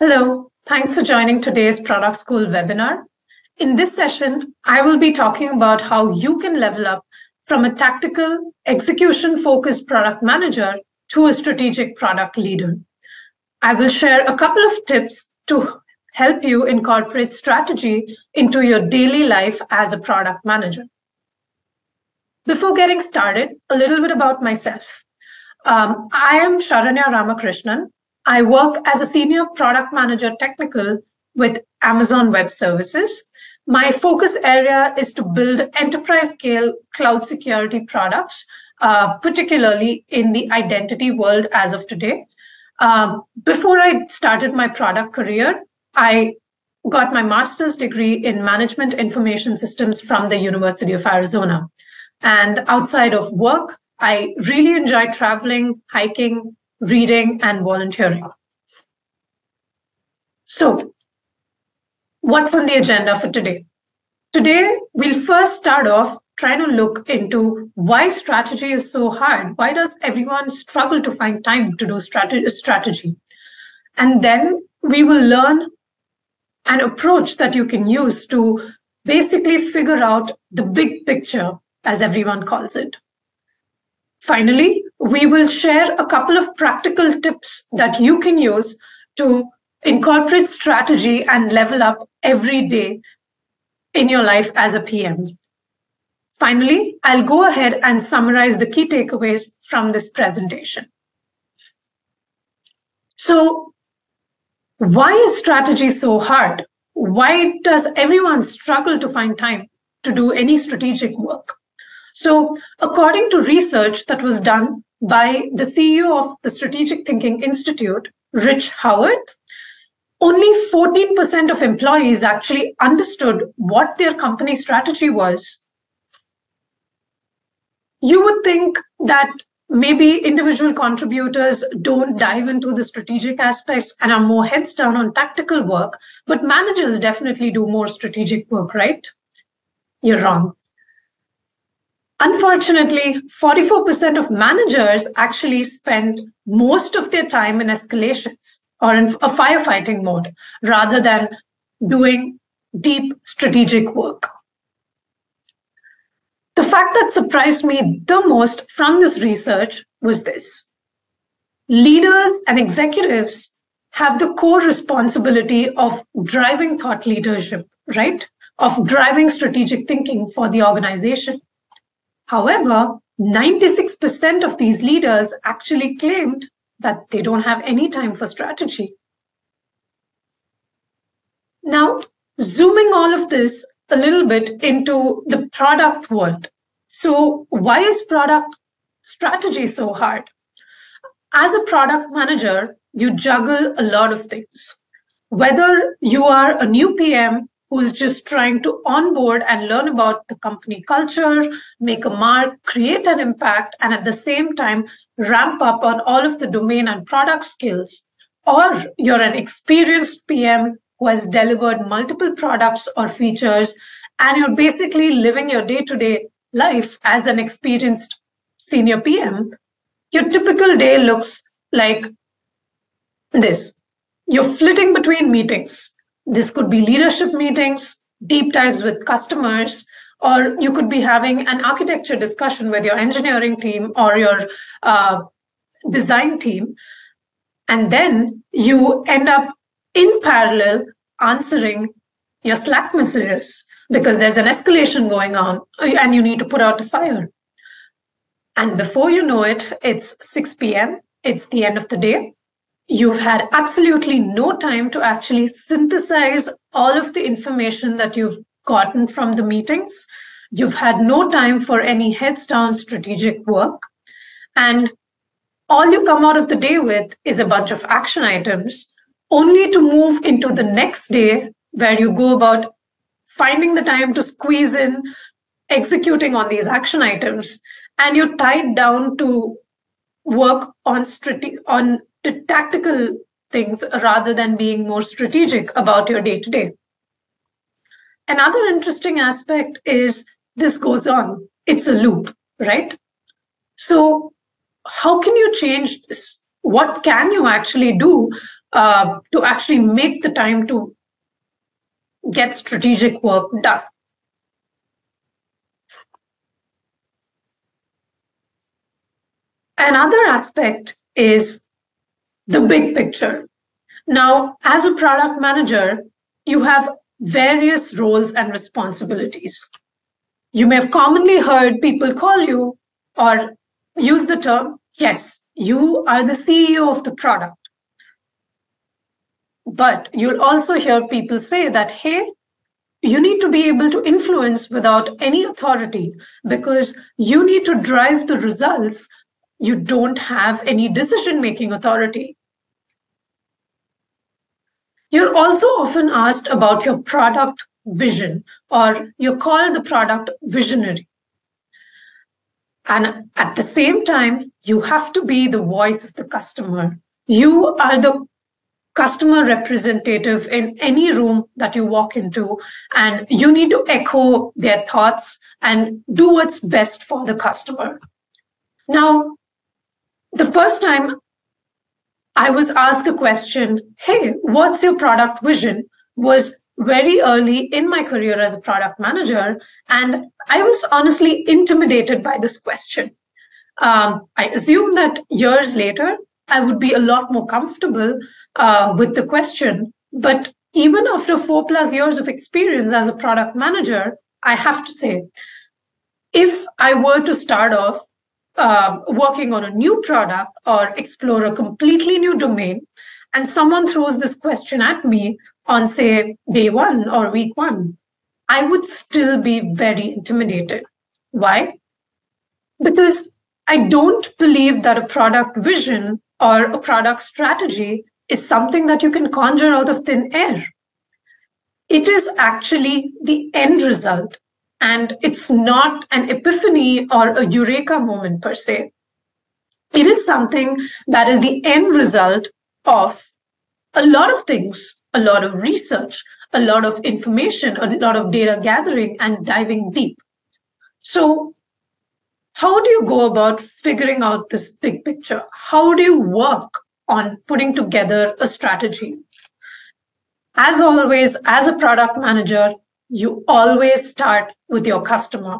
Hello, thanks for joining today's Product School webinar. In this session, I will be talking about how you can level up from a tactical, execution-focused product manager to a strategic product leader. I will share a couple of tips to help you incorporate strategy into your daily life as a product manager. Before getting started, a little bit about myself. Um, I am Sharanya Ramakrishnan, I work as a senior product manager technical with Amazon Web Services. My focus area is to build enterprise scale cloud security products, uh, particularly in the identity world as of today. Um, before I started my product career, I got my master's degree in management information systems from the University of Arizona. And outside of work, I really enjoy traveling, hiking, reading, and volunteering. So, what's on the agenda for today? Today, we'll first start off trying to look into why strategy is so hard. Why does everyone struggle to find time to do strategy? And then we will learn an approach that you can use to basically figure out the big picture, as everyone calls it. Finally, we will share a couple of practical tips that you can use to incorporate strategy and level up every day in your life as a PM. Finally, I'll go ahead and summarize the key takeaways from this presentation. So, why is strategy so hard? Why does everyone struggle to find time to do any strategic work? So, according to research that was done by the CEO of the Strategic Thinking Institute, Rich Horwath, only 14% of employees actually understood what their company strategy was. You would think that maybe individual contributors don't dive into the strategic aspects and are more heads down on tactical work, but managers definitely do more strategic work, right? You're wrong. Unfortunately, 44% of managers actually spend most of their time in escalations or in a firefighting mode rather than doing deep strategic work. The fact that surprised me the most from this research was this. Leaders and executives have the core responsibility of driving thought leadership, right? Of driving strategic thinking for the organization. However, 96% of these leaders actually claimed that they don't have any time for strategy. Now, zooming all of this a little bit into the product world. So, why is product strategy so hard? As a product manager, you juggle a lot of things. Whether you are a new PM who is just trying to onboard and learn about the company culture, make a mark, create an impact, and at the same time, ramp up on all of the domain and product skills. Or you're an experienced PM who has delivered multiple products or features, and you're basically living your day to day life as an experienced senior PM. Your typical day looks like this you're flitting between meetings this could be leadership meetings, deep dives with customers, or you could be having an architecture discussion with your engineering team or your uh, design team. And then you end up in parallel answering your Slack messages because there's an escalation going on and you need to put out a fire. And before you know it, it's 6 p.m., it's the end of the day, you've had absolutely no time to actually synthesize all of the information that you've gotten from the meetings. You've had no time for any heads down strategic work. And all you come out of the day with is a bunch of action items, only to move into the next day where you go about finding the time to squeeze in executing on these action items. And you're tied down to work on strate- on to tactical things rather than being more strategic about your day to day. Another interesting aspect is this goes on. It's a loop, right? So, how can you change this? What can you actually do uh, to actually make the time to get strategic work done. Another aspect is the big picture. Now, as a product manager, you have various roles and responsibilities. You may have commonly heard people call you or use the term, yes, you are the CEO of the product. But you'll also hear people say that, hey, you need to be able to influence without any authority because you need to drive the results. You don't have any decision making authority. You're also often asked about your product vision, or you're called the product visionary. And at the same time, you have to be the voice of the customer. You are the customer representative in any room that you walk into, and you need to echo their thoughts and do what's best for the customer. Now, the first time I was asked the question, hey, what's your product vision? was very early in my career as a product manager. And I was honestly intimidated by this question. Um, I assume that years later, I would be a lot more comfortable uh, with the question. But even after four plus years of experience as a product manager, I have to say, if I were to start off uh, working on a new product or explore a completely new domain, and someone throws this question at me on, say, day one or week one, I would still be very intimidated. Why? Because I don't believe that a product vision or a product strategy is something that you can conjure out of thin air. It is actually the end result and it's not an epiphany or a eureka moment per se. It is something that is the end result of a lot of things, a lot of research, a lot of information, a lot of data gathering, and diving deep. So, how do you go about figuring out this big picture? How do you work on putting together a strategy? As always, as a product manager, you always start with your customer.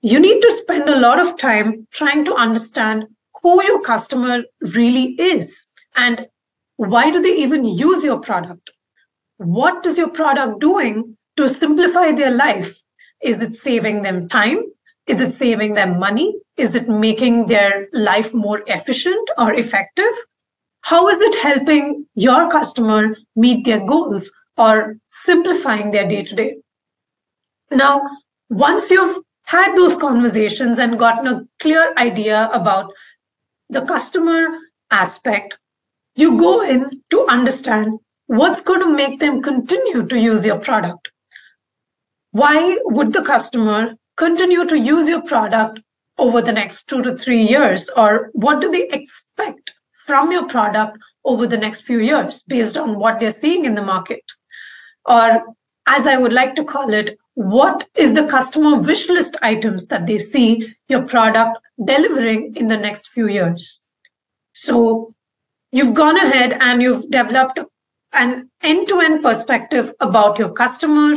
You need to spend a lot of time trying to understand who your customer really is and why do they even use your product? What is your product doing to simplify their life? Is it saving them time? Is it saving them money? Is it making their life more efficient or effective? How is it helping your customer meet their goals or simplifying their day to day. Now, once you've had those conversations and gotten a clear idea about the customer aspect, you go in to understand what's going to make them continue to use your product. Why would the customer continue to use your product over the next two to three years? Or what do they expect from your product over the next few years based on what they're seeing in the market? Or as I would like to call it, what is the customer wish list items that they see your product delivering in the next few years? So you've gone ahead and you've developed an end-to-end perspective about your customer.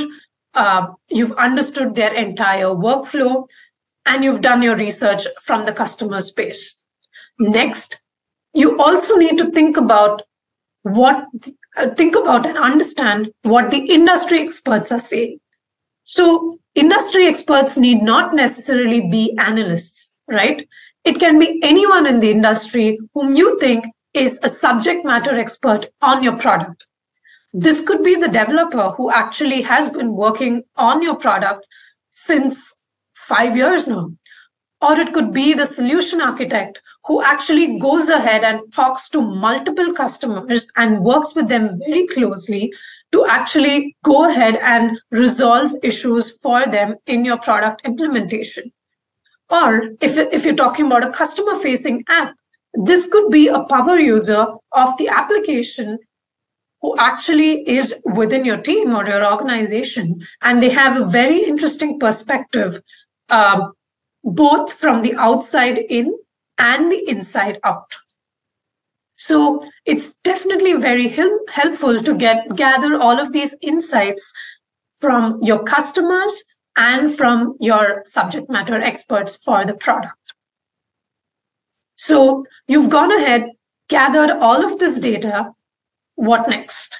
Uh, you've understood their entire workflow and you've done your research from the customer space. Next, you also need to think about what Uh, think about and understand what the industry experts are saying. So, industry experts need not necessarily be analysts, right? It can be anyone in the industry whom you think is a subject matter expert on your product. This could be the developer who actually has been working on your product since five years now. Or it could be the solution architect who actually goes ahead and talks to multiple customers and works with them very closely to actually go ahead and resolve issues for them in your product implementation. Or if, if you're talking about a customer facing app, this could be a power user of the application who actually is within your team or your organization. And they have a very interesting perspective, um, both from the outside in and the inside out. So it's definitely very helpful to get gather all of these insights from your customers and from your subject matter experts for the product. So you've gone ahead, gathered all of this data. What next?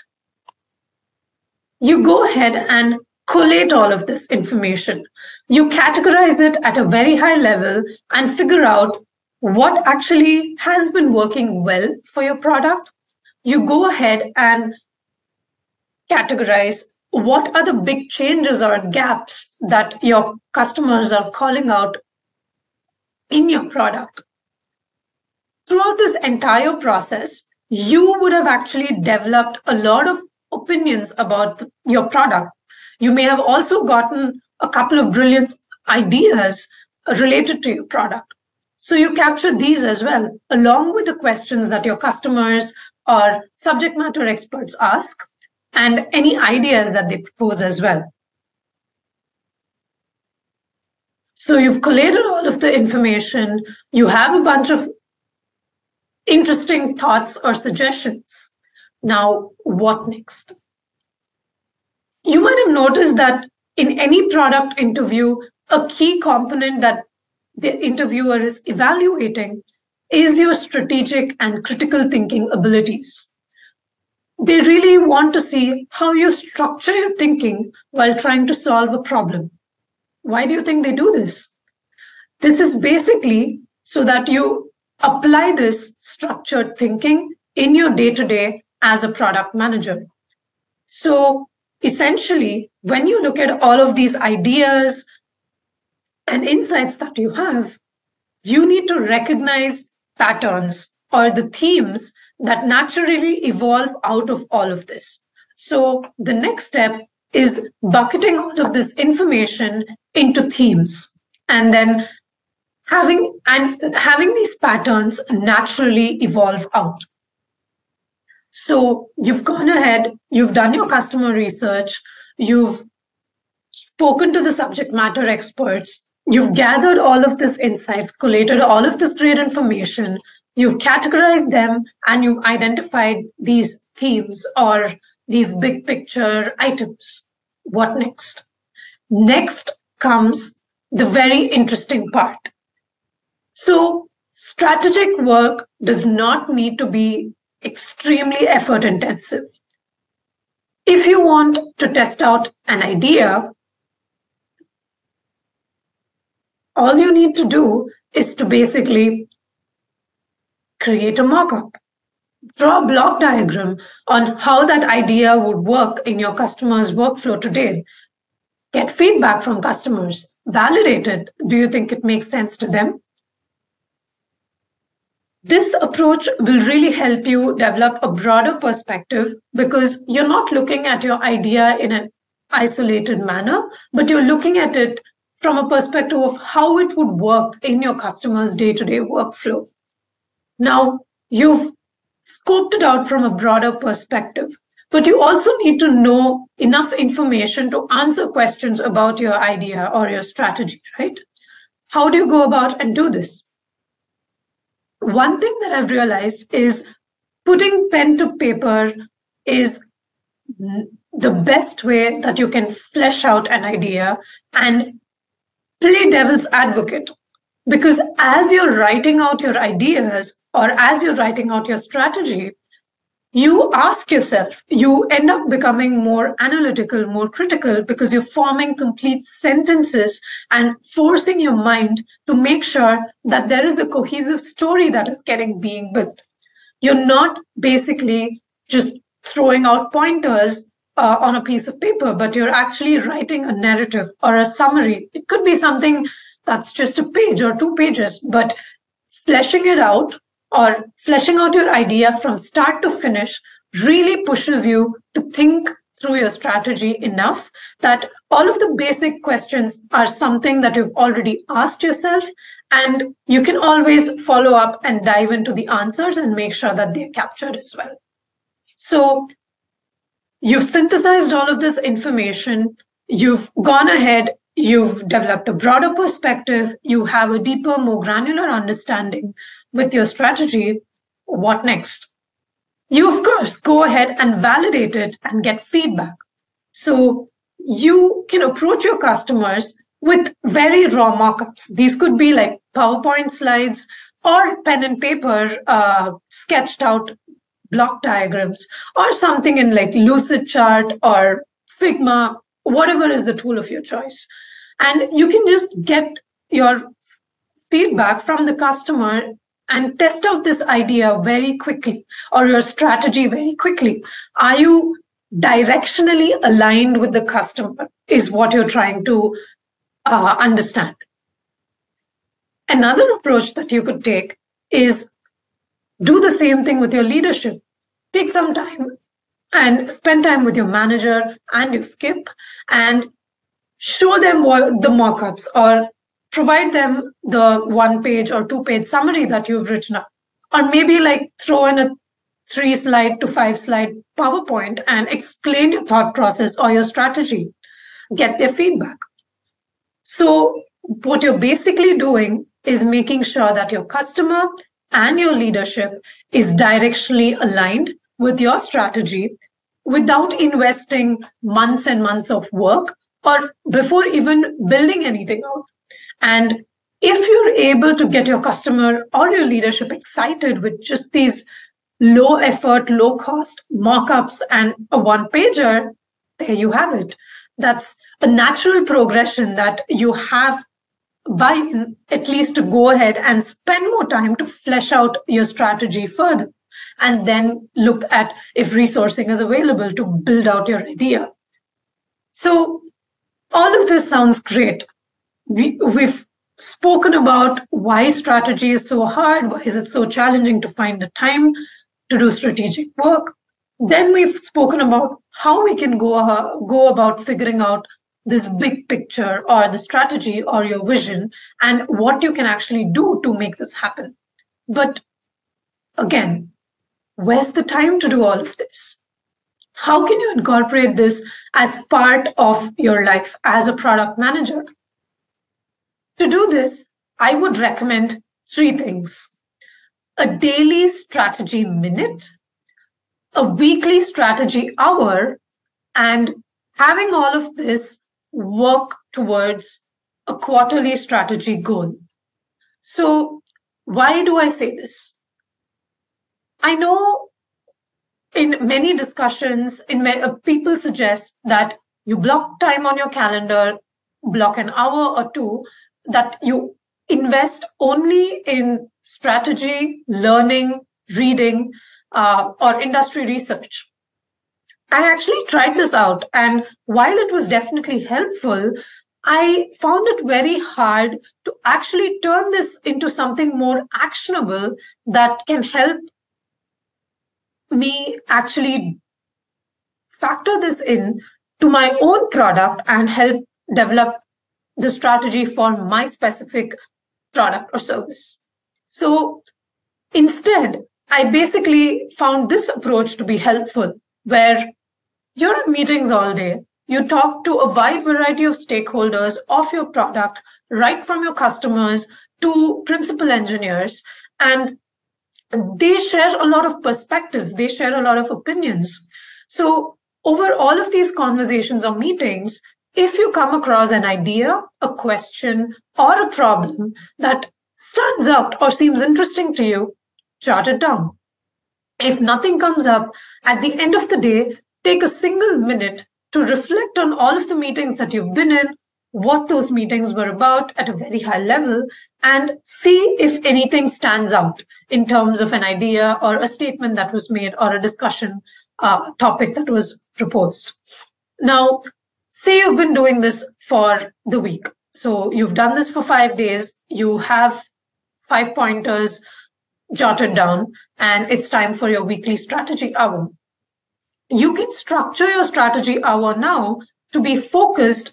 You go ahead and collate all of this information. You categorize it at a very high level and figure out what actually has been working well for your product. You go ahead and categorize what are the big changes or gaps that your customers are calling out in your product. Throughout this entire process, you would have actually developed a lot of opinions about your product. You may have also gotten a couple of brilliant ideas related to your product. So you capture these as well, along with the questions that your customers or subject matter experts ask, and any ideas that they propose as well. So you've collated all of the information, you have a bunch of interesting thoughts or suggestions. Now, what next? You might have noticed that in any product interview, a key component that the interviewer is evaluating is your strategic and critical thinking abilities. They really want to see how you structure your thinking while trying to solve a problem. Why do you think they do this? This is basically so that you apply this structured thinking in your day to day as a product manager. So essentially, when you look at all of these ideas, and insights that you have, you need to recognize patterns or the themes that naturally evolve out of all of this. So the next step is bucketing all of this information into themes and then having and having these patterns naturally evolve out. So you've gone ahead, you've done your customer research, you've spoken to the subject matter experts, You've gathered all of this insights, collated all of this great information, you've categorized them, and you've identified these themes or these big picture items. What next? Next comes the very interesting part. So, strategic work does not need to be extremely effort intensive. If you want to test out an idea, all you need to do is to basically create a mock-up. Draw a block diagram on how that idea would work in your customer's workflow today. Get feedback from customers. Validate it. Do you think it makes sense to them? This approach will really help you develop a broader perspective because you're not looking at your idea in an isolated manner but you're looking at it from a perspective of how it would work in your customer's day to day workflow. Now, you've scoped it out from a broader perspective, but you also need to know enough information to answer questions about your idea or your strategy, right? How do you go about and do this? One thing that I've realized is putting pen to paper is the best way that you can flesh out an idea and play devil's advocate. Because as you're writing out your ideas or as you're writing out your strategy you ask yourself you end up becoming more analytical more critical because you're forming complete sentences and forcing your mind to make sure that there is a cohesive story that is getting being built. You're not basically just throwing out pointers uh, on a piece of paper, but you're actually writing a narrative or a summary. It could be something that's just a page or two pages, but fleshing it out or fleshing out your idea from start to finish really pushes you to think through your strategy enough that all of the basic questions are something that you've already asked yourself and you can always follow up and dive into the answers and make sure that they're captured as well so You've synthesized all of this information. You've gone ahead. You've developed a broader perspective. You have a deeper, more granular understanding with your strategy. What next? you of course go ahead and validate it and get feedback. So you can approach your customers with very raw mockups. These could be like PowerPoint slides or pen and paper uh, sketched out block diagrams or something in like Lucidchart or Figma, whatever is the tool of your choice. And you can just get your feedback from the customer and test out this idea very quickly or your strategy very quickly. Are you directionally aligned with the customer? Is what you're trying to uh, understand. Another approach that you could take is do the same thing with your leadership. Take some time and spend time with your manager and your skip and show them the mockups or provide them the one page or two page summary that you've written up. Or maybe like throw in a three slide to five slide powerpoint and explain your thought process or your strategy. Get their feedback. So what you're basically doing is making sure that your customer and your leadership is directionally aligned with your strategy without investing months and months of work or before even building anything out. And if you're able to get your customer or your leadership excited with just these low effort, low cost mock-ups and a one pager, there you have it. That's a natural progression that you have buy-in at least to go ahead and spend more time to flesh out your strategy further and then look at if resourcing is available to build out your idea? So all of this sounds great. We, we've spoken about why strategy is so hard why is it so challenging to find the time to do strategic work. Then we've spoken about how we can go, uh, go about figuring out this hmm. big picture or the strategy or your vision and what you can actually do to make this happen. But again, where's the time to do all of this? How can you incorporate this as part of your life as a product manager? To do this, I would recommend three things a daily strategy minute, a weekly strategy hour, and having all of this work towards a quarterly strategy goal. So, why do I say this? I know in many discussions, in many, uh, people suggest that you block time on your calendar, block an hour or two, that you invest only in strategy, learning, reading, uh, or industry research. I actually tried this out, and while it was definitely helpful, I found it very hard to actually turn this into something more actionable that can help me actually factor this in to my own product and help develop the strategy for my specific product or service. So instead, I basically found this approach to be helpful, where you're in meetings all day. You talk to a wide variety of stakeholders of your product, right from your customers to principal engineers. And they share a lot of perspectives, they share a lot of opinions. So, over all of these conversations or meetings, if you come across an idea, a question, or a problem that stands out or seems interesting to you, jot it down. If nothing comes up, at the end of the day, take a single minute to reflect on all of the meetings that you've been in, what those meetings were about at a very high level, and see if anything stands out in terms of an idea or a statement that was made or a discussion uh, topic that was proposed. Now, say you've been doing this for the week. So you've done this for five days, you have five pointers jotted down, and it's time for your weekly strategy hour you can structure your strategy hour now to be focused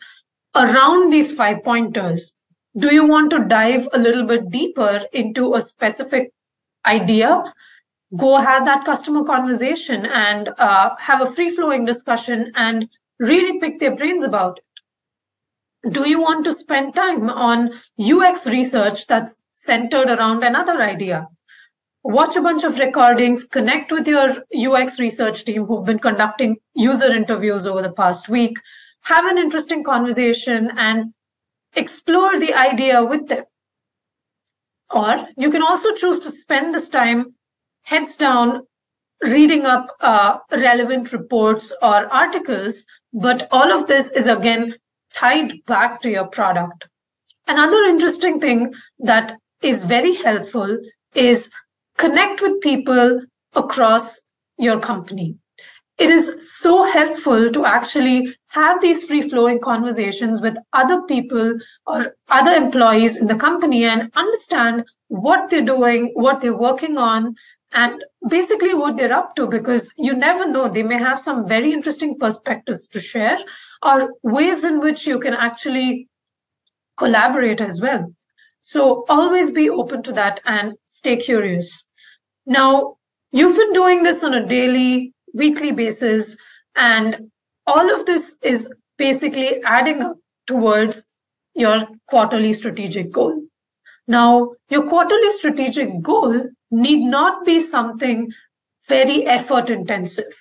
around these five pointers. Do you want to dive a little bit deeper into a specific idea? Go have that customer conversation and uh, have a free flowing discussion and really pick their brains about it. Do you want to spend time on UX research that's centered around another idea? Watch a bunch of recordings, connect with your UX research team who've been conducting user interviews over the past week, have an interesting conversation, and explore the idea with them. Or you can also choose to spend this time heads down reading up uh, relevant reports or articles, but all of this is again tied back to your product. Another interesting thing that is very helpful is connect with people across your company. It is so helpful to actually have these free flowing conversations with other people or other employees in the company and understand what they're doing, what they're working on, and basically what they're up to because you never know. They may have some very interesting perspectives to share or ways in which you can actually collaborate as well. So always be open to that and stay curious. Now, you've been doing this on a daily, weekly basis, and all of this is basically adding up towards your quarterly strategic goal. Now, your quarterly strategic goal need not be something very effort intensive.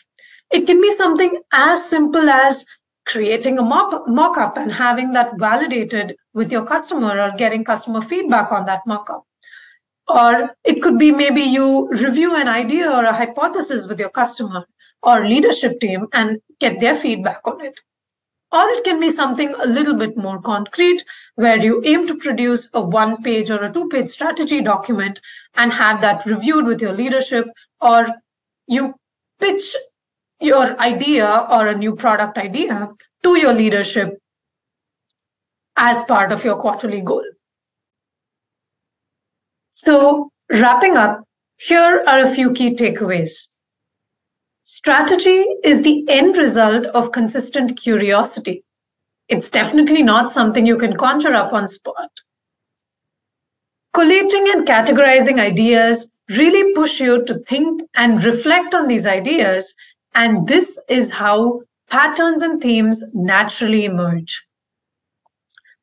It can be something as simple as creating a mock up and having that validated with your customer or getting customer feedback on that mock up. Or it could be maybe you review an idea or a hypothesis with your customer or leadership team and get their feedback on it. Or it can be something a little bit more concrete where you aim to produce a one page or a two page strategy document and have that reviewed with your leadership, or you pitch your idea or a new product idea to your leadership as part of your quarterly goal. So, wrapping up, here are a few key takeaways. Strategy is the end result of consistent curiosity. It's definitely not something you can conjure up on spot. Collating and categorizing ideas really push you to think and reflect on these ideas, and this is how patterns and themes naturally emerge.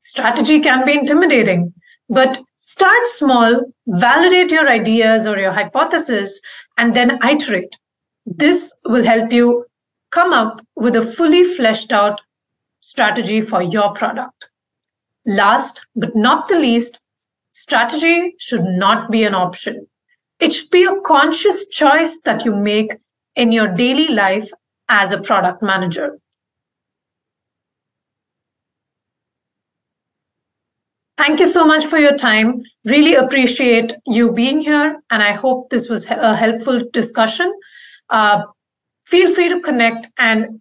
Strategy can be intimidating, but start small, validate your ideas or your hypothesis, and then iterate. This will help you come up with a fully fleshed out strategy for your product. Last but not the least, strategy should not be an option. It should be a conscious choice that you make in your daily life as a product manager. Thank you so much for your time. Really appreciate you being here, and I hope this was a helpful discussion. Uh, feel free to connect and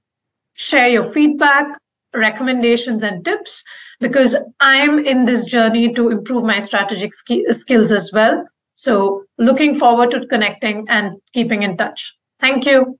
share your feedback, recommendations, and tips because I'm in this journey to improve my strategic skills as well. So, looking forward to connecting and keeping in touch. Thank you.